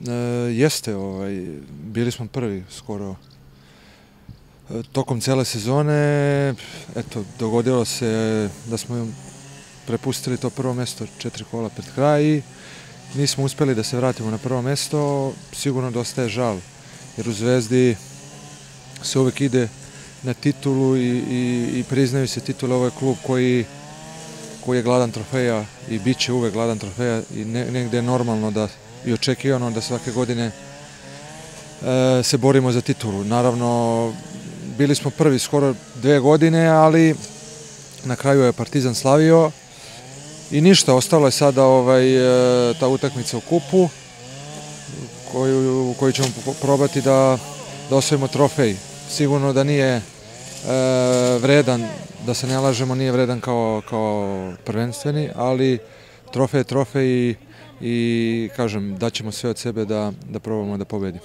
E, jeste, ovaj, bili smo prvi skoro e, tokom cele sezone. Eto, dogodilo se da smo prepustili to prvo mesto četiri kola pred kraj i nismo uspeli da se vratimo na prvo mesto. Sigurno dosta je žal, jer u Zvezdi se uvek ide na titulu i, i, i priznaju se titule. Ovo je klub koji, koji je gladan trofeja i bit će uvek gladan trofeja i ne, negde je normalno da i očekivano da svake godine e, se borimo za titulu. Naravno, bili smo prvi skoro dve godine, ali na kraju je Partizan slavio i ništa, ostalo je sada ovaj, e, ta utakmica u kupu koju, koju ćemo probati da, da osvojimo trofej. Sigurno da nije e, vredan, da se ne lažemo, nije vredan kao, kao prvenstveni, ali trofej je trofej i i kažem daćemo sve od sebe da, da probamo da pobedimo.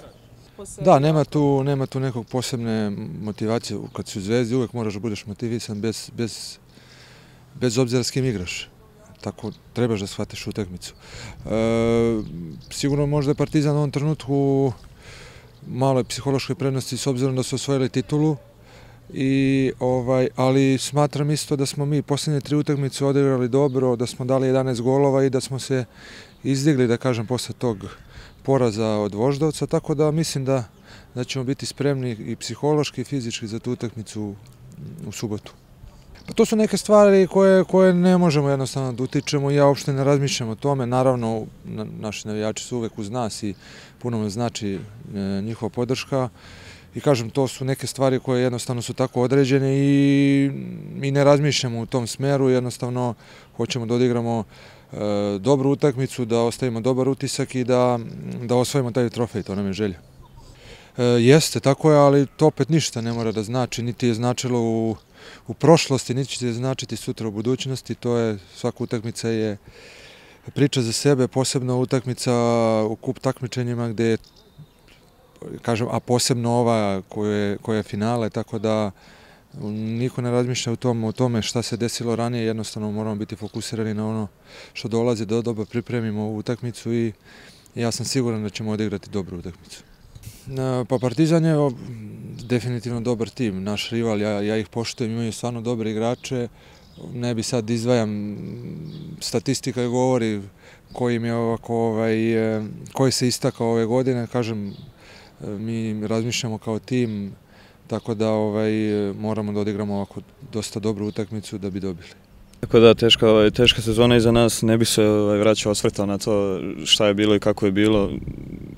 Da, nema tu, nema tu nekog posebne motivacije. Kad si u zvezdi uvek moraš da budeš motivisan bez, bez, bez obzira s kim igraš. Tako trebaš da shvatiš utakmicu. E, sigurno možda je Partizan u ovom trenutku malo psihološke prednosti s obzirom da su osvojili titulu, I, ovaj, ali smatram isto da smo mi poslednje tri utakmice odigrali dobro, da smo dali 11 golova i da smo se izdigli, da kažem, posle tog poraza od Voždovca, tako da mislim da, da ćemo biti spremni i psihološki i fizički za tu utakmicu u subotu. Pa to su neke stvari koje, koje ne možemo jednostavno da utičemo i ja uopšte ne razmišljam o tome. Naravno, na, naši navijači su uvek uz nas i puno me znači e, njihova podrška. I kažem, to su neke stvari koje jednostavno su tako određene i mi ne razmišljamo u tom smeru, jednostavno hoćemo da odigramo e, dobru utakmicu, da ostavimo dobar utisak i da, da osvojimo taj trofej, to nam je želja. E, jeste, tako je, ali to opet ništa ne mora da znači, niti je značilo u, u prošlosti, niti će značiti sutra u budućnosti, to je, svaka utakmica je priča za sebe, posebno utakmica u kup takmičenjima gde je kažem, a posebno ova koja je, koja je finale, tako da niko ne razmišlja o, tom, o tome šta se desilo ranije, jednostavno moramo biti fokusirani na ono što dolazi, da dobro pripremimo ovu utakmicu i ja sam siguran da ćemo odigrati dobru utakmicu. Pa Partizan je definitivno dobar tim, naš rival, ja, ja ih poštujem, imaju stvarno dobre igrače, ne bi sad izdvajam, statistika govori koji im je ovako, ovaj, e, koji se istakao ove godine, kažem, mi razmišljamo kao tim, tako da ovaj, moramo da odigramo ovako dosta dobru utakmicu da bi dobili. Tako da, teška, ovaj, teška sezona iza nas, ne bi se ovaj, vraćao osvrtao na to šta je bilo i kako je bilo.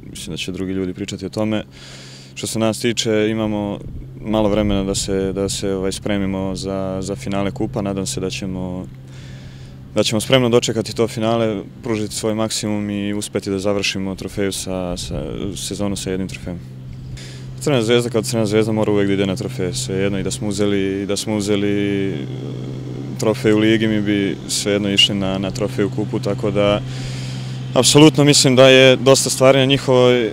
Mislim da će drugi ljudi pričati o tome. Što se nas tiče, imamo malo vremena da se, da se ovaj, spremimo za, za finale kupa. Nadam se da ćemo da ćemo spremno dočekati to finale, pružiti svoj maksimum i uspeti da završimo trofeju sa, sa sezonu sa jednim trofejem. Crna zvezda kao Crna zvezda mora uvek da ide na trofeje, sve jedno i da smo uzeli, da smo uzeli e, trofej u ligi mi bi svejedno išli na, na trofej u kupu, tako da apsolutno mislim da je dosta stvari na njihovoj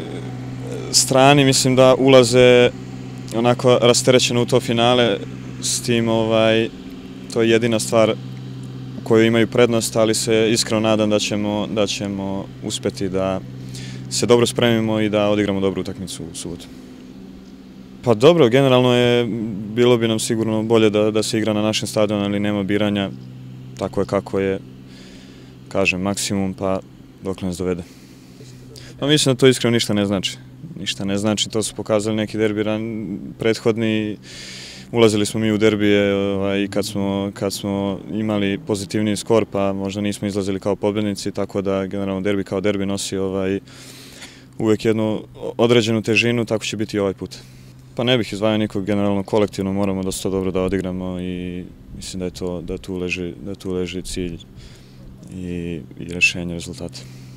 strani, mislim da ulaze onako rasterećeno u to finale, s tim ovaj, to je jedina stvar koju imaju prednost, ali se iskreno nadam da ćemo, da ćemo uspeti da se dobro spremimo i da odigramo dobru utakmicu u subotu. Pa dobro, generalno je, bilo bi nam sigurno bolje da, da se igra na našem stadionu, ali nema biranja, tako je kako je, kažem, maksimum, pa dok nas dovede. Pa mislim da to iskreno ništa ne znači. Ništa ne znači, to su pokazali neki derbi prethodni, ulazili smo mi u derbije ovaj, kad, smo, kad smo imali pozitivniji skor, pa možda nismo izlazili kao pobednici, tako da generalno derbi kao derbi nosi ovaj, uvek jednu određenu težinu, tako će biti i ovaj put. Pa ne bih izdvajao nikog, generalno kolektivno moramo dosta dobro da odigramo i mislim da je to da tu leži, da tu leži cilj i, i rešenje rezultata.